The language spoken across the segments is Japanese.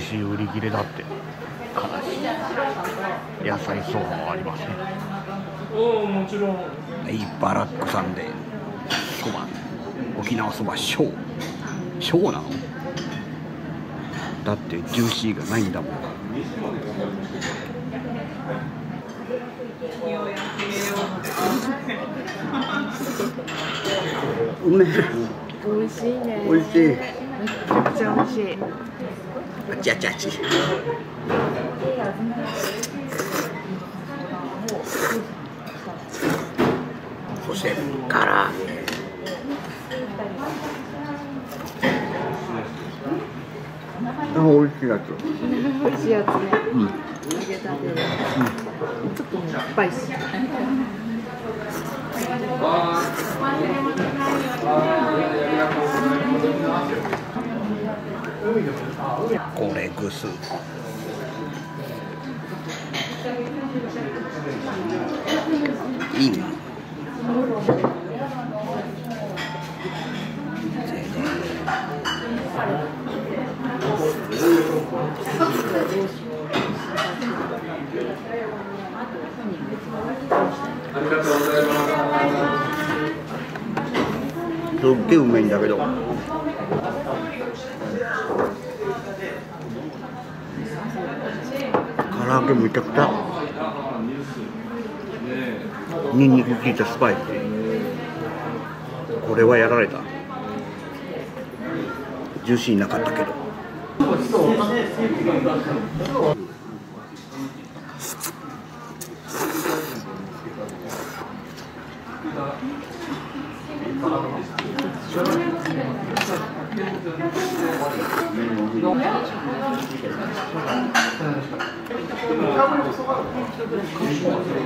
し売り切れだって。悲しい。野菜そばもありますね。おおもちろん。はいバラックさんでそば。沖縄そば小小なの？だってジューシーがないんだもん。うめえ美味しい。ね。美味しい。めちゃ美味しい。あちあちあち。そしてからあ美味しいやつ。美味しいやつね。うん。揚げたてで。ちょっとねスパイありがとうございますす。っげえうめえんだけど唐揚げめちゃくちゃ。ニンニク効いたスパイス。これはやられた。ジューシーなかったけど。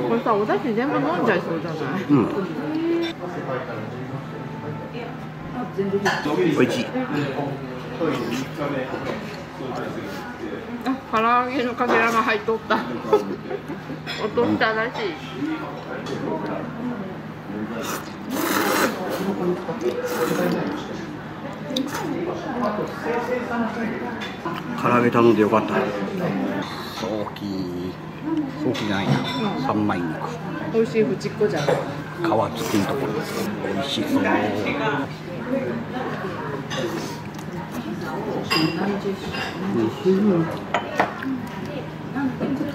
これさお出汁全部飲んじゃいそうじゃないうんおいしいあ唐揚げのかけらが入っとった落としたらしい唐揚げ頼んでよかった。ソーキソーキじゃないな。三枚肉。美味しいふちっこじゃん。皮付きのところ。美味しそう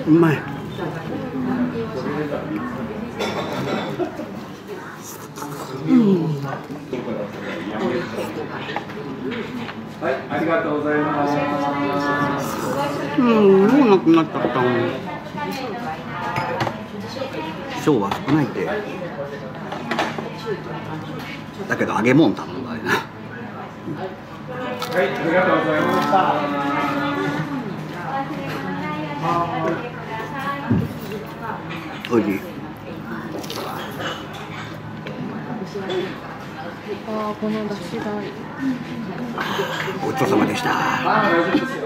うまいはいありがとうございますうん。もうなくなっちゃった小は少ないってだけど揚げ物頼ん。だあれなはいありがとうございましたおいしいああこの出汁がいい。ごちそうさまでした。